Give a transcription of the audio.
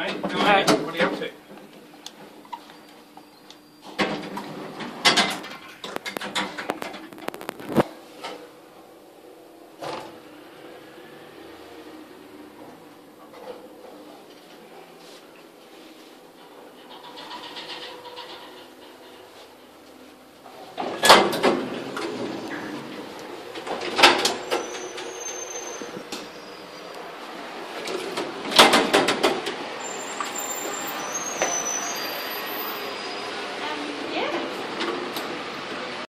mate. Good morning. What are you up to?